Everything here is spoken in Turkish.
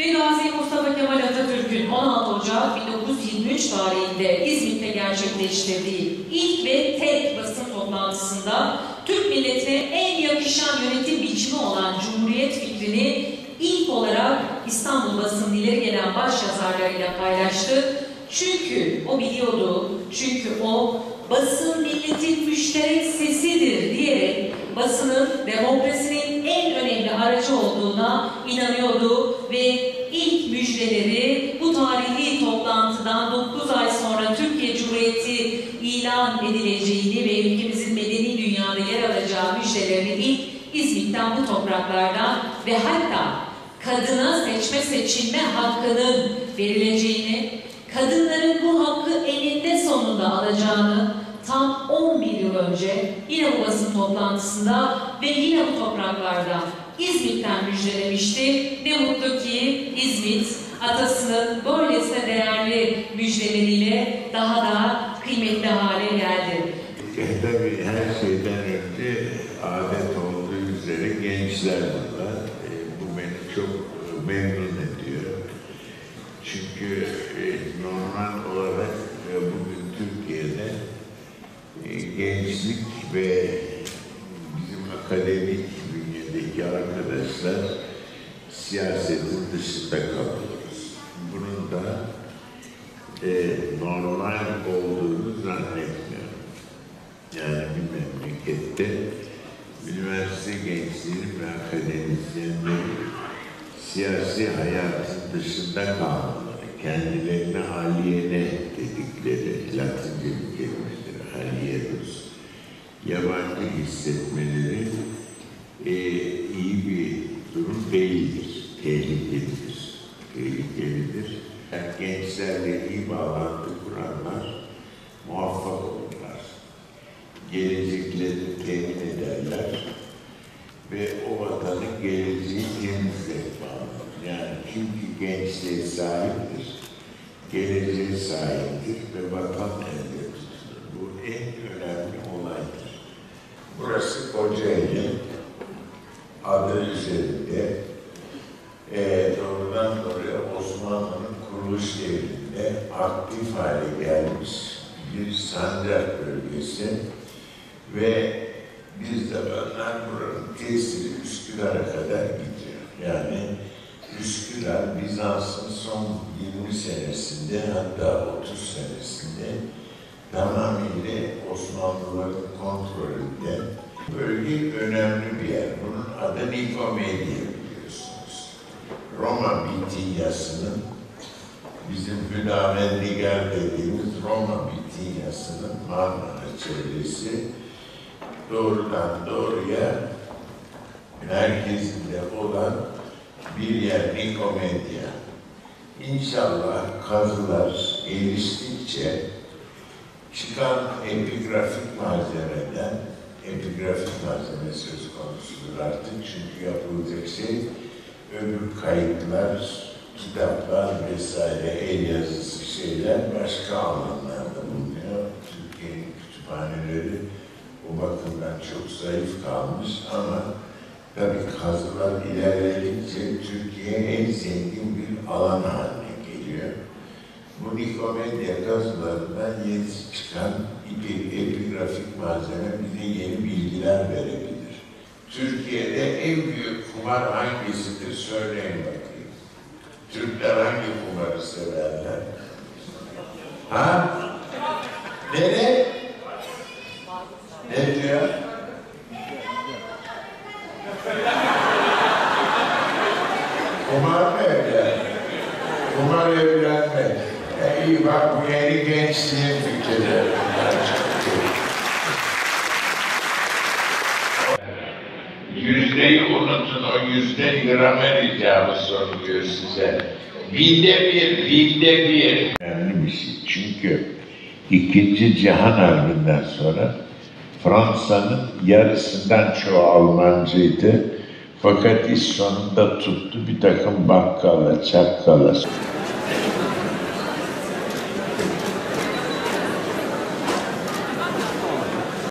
ve Gazi Mustafa Kemal Atatürk'ün 16 Ocak 1923 tarihinde İzmit'te gerçekleştirdiği ilk ve tek basın toplantısında Türk milletine en yakışan yönetim biçimi olan Cumhuriyet fikrini ilk olarak İstanbul basın ileri gelen başyazarlarıyla paylaştı. Çünkü o biliyordu, çünkü o basın milletin müşterek sesidir diyerek basının demokrasinin en önemli aracı olduğuna inanıyordu ve ilk müjdeleri bu tarihi toplantıdan 9 ay sonra Türkiye Cumhuriyeti ilan edileceğini ve ülkemizin medeni dünyada yer alacağı müjdelerini ilk İzmit'ten bu topraklardan ve hatta kadına seçme seçilme hakkının verileceğini, kadınların bu hakkı eninde sonunda alacağını tam 11 yıl önce yine bu basın toplantısında ve yine bu topraklarda İzmit'ten müjdelemişti. Ne mutlu ki İzmit atasının böylesine değerli müjdeleriyle daha da kıymetli hale geldi. Tabii her şeyden önce adet olduğu üzere gençler burada. E, bu beni çok e, memnun ediyor. Çünkü e, normal olarak e, bugün Türkiye'de e, gençlik ve bizim akademik bünyedeki arkadaşlar siyasetin dışında kalıyoruz. Bunun da e, normal olduğunu zannetmiyorum. Yani bir memlekette üniversite gençliğinin ve akademisyenlerin siyasi hayatın dışında kalmaları, kendilerine aliyene dedikleri Latince bir kelimedir, alienus, yabancı hissetmeleri e, iyi bir durum değildir, tehlikelidir, tehlikelidir. Yani gençlerle iyi bağlantı kuranlar muvaffak olurlar. Geleceklerini temin ederler ve o vatanın geleceği temizle bağlanır. Yani çünkü gençliğe sahiptir, geleceğe sahiptir ve vatan adı üzerinde e, doğrudan doğruya Osmanlı'nın kuruluş devrinde aktif hale gelmiş bir sancak bölgesi ve bir zamanlar buranın tesiri Üsküdar'a kadar gidiyor. Yani Üsküdar Bizans'ın son 20 senesinde hatta 30 senesinde tamamıyla Osmanlıların kontrolünde bölge önemli bir yer. Bunun adı Nikomedia biliyorsunuz. Roma Bitinyası'nın bizim Hüdavendigar dediğimiz Roma Bitinyası'nın Marmara çevresi doğrudan doğruya merkezinde olan bir yer Nikomedia. İnşallah kazılar geliştikçe çıkan epigrafik malzemeden, epigrafik malzeme söz konusudur artık çünkü yapılacak şey öbür kayıtlar, kitaplar vesaire, el yazısı şeyler başka alanlarda bulunuyor. Türkiye'nin kütüphaneleri o bakımdan çok zayıf kalmış ama tabii kazılar ilerledikçe Türkiye en zengin bir alan haline. Bu Nikomedia kazılarından yeni çıkan epigrafik malzeme bize yeni bilgiler verebilir. Türkiye'de en büyük kumar hangisidir söyleyin bakayım. Türkler hangi kumarı severler? Ha? Nere? Ne diyor? Kumar mı evlenme? Kumar evlenme. E iyi bak bu yeni gençliğin fikirleri. Yüzdeyi unutun, o yüzde gramer icabı soruluyor size. Binde bir, binde bir. Önemli bir şey çünkü İkinci Cihan Harbi'nden sonra Fransa'nın yarısından çoğu Almancıydı. Fakat iş sonunda tuttu bir takım bakkala, çakkala.